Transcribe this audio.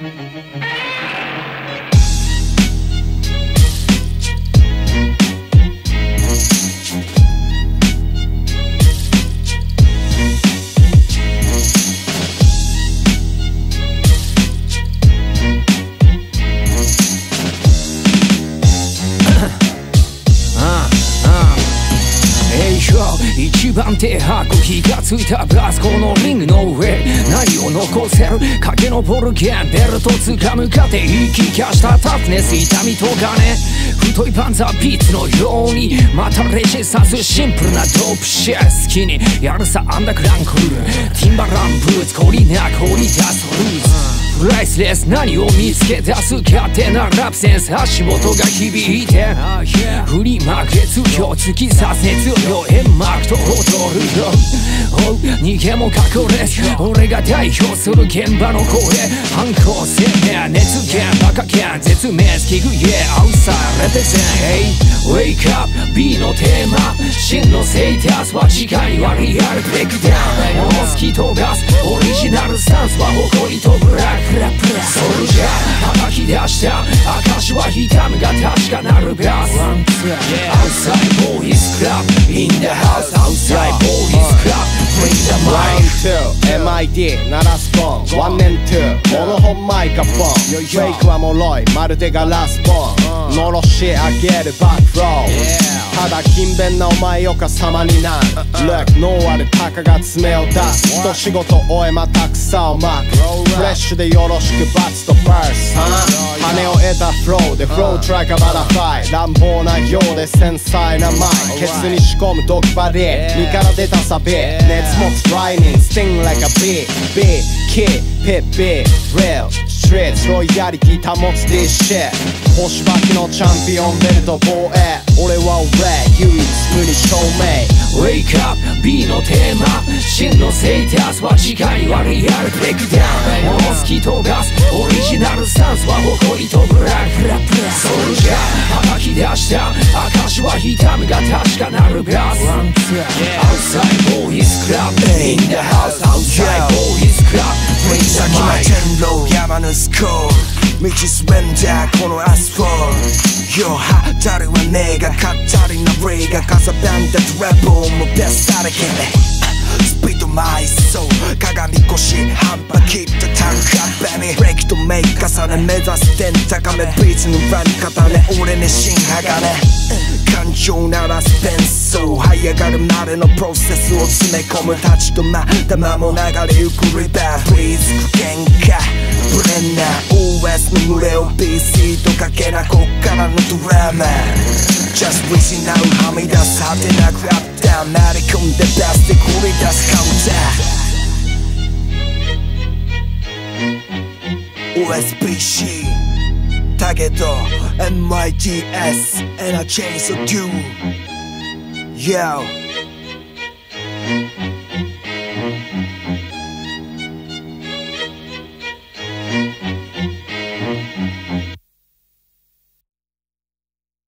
Música 一番手吐く気がついたブラスこのリングの上。何を残せる？駆け上るゲンベルト掴むかて言い聞かしたタフネス痛みとかね太いパンザービーツのようにまたレジスタンスシンプルなドープシェ好きにやるさアンダーグランクルティンバランブーツ氷な氷出すルーズ。プライスレス何を見つけ出す勝手なラプセンス足元が響いて振りまく月曜突き刺す熱量円幕と踊るよ逃げも隠れ俺が代表する現場の声。反抗せね熱源バカン絶滅危惧 Yeah outside represent Hey wake up B のテーマ。真のセイタスは時間に割りやるブレイクダウン。もの好き飛ばすオリジナルスタンスは誇りとブラック。ラプラソルジャー叩き出した証は痛みが確かなるガス Outside boys club in the house Outside boys club bring the mic MID 鳴らすボンワンネントゥーモノホンマイカフォンフェイクは脆いまるでガラスボンのろし上げるバックローただ勤勉なお前よか様になる。Look ノーアルタカが爪を出す。一仕事終えまた草を巻く。フレッシュでよろしくバツとバース羽を得たフローでフロートラックバタフライ乱暴なようで繊細なマイケツに仕込む毒針。身から出たサビ熱持つライニング Sting like a bee Big kid pit big real streets ロイヤリティ保つ this shit 星ばきのチャンピオンベルト防衛俺は俺唯一無二証明 Wake up B のテーマ真のセイタスは時間に割りやるブレイクダウンもの好き飛ばすオリジナルスタンスは誇りとブラックラプ。ラソルジャー叩き出した証は痛みが確かなるガス。Outside boys club in the house Outside boys club bring the mic 天狼山のスコール道すべんだこのアスフォールよは誰はねえがかったりなレイがかさばんだトラブルもベストだけスピードマイソー鏡越し半端切ったタンカベミブレーキとメイク重ね目指す点高めビーツの裏に固め俺に芯鋼感情ならスペンソー這い上がるまでのプロセスを詰め込む。立ち止まったまも流れゆくリバー Please 喧嘩ブレンナー。群れを BC とかけなこっからのドラマ Just 失うはみ出す果てなくアップダウンなり込んでベストで繰り出すカウンター OSPC タゲと MITS and I change so do. Yo